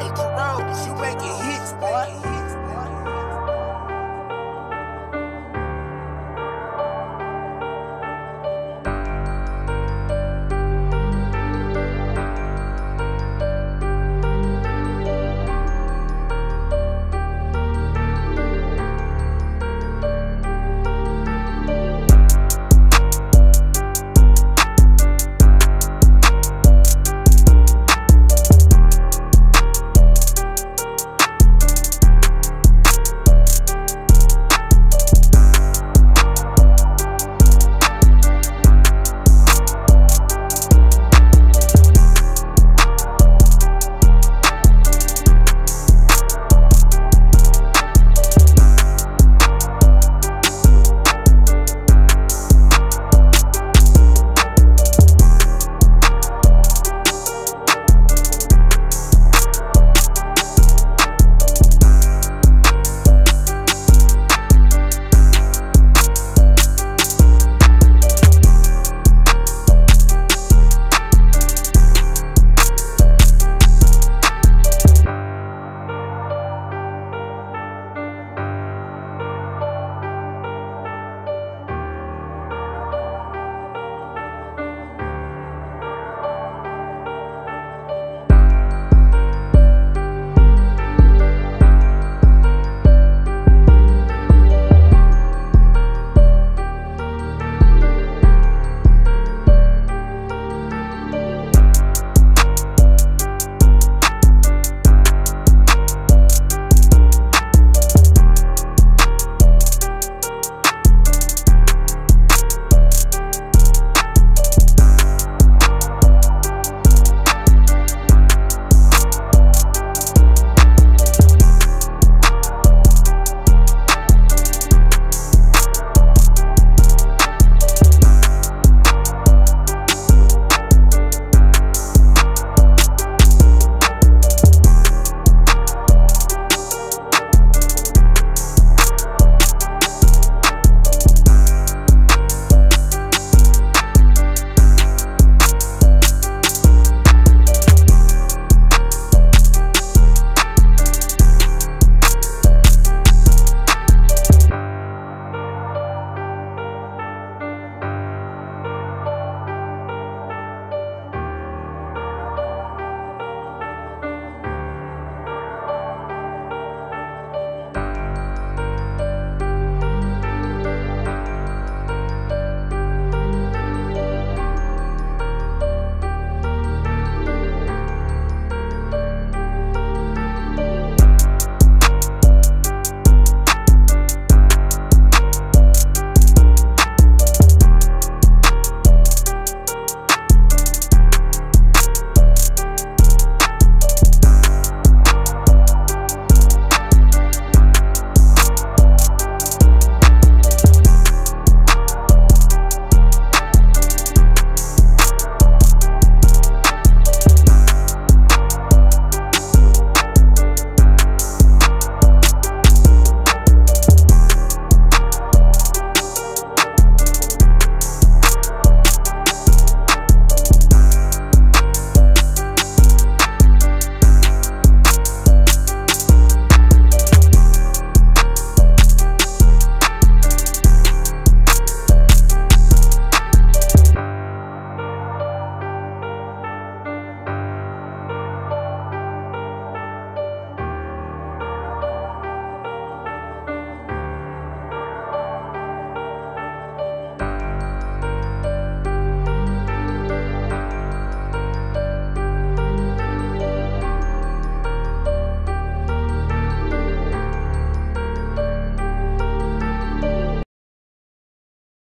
Hey, Jerome, you making hits, boy.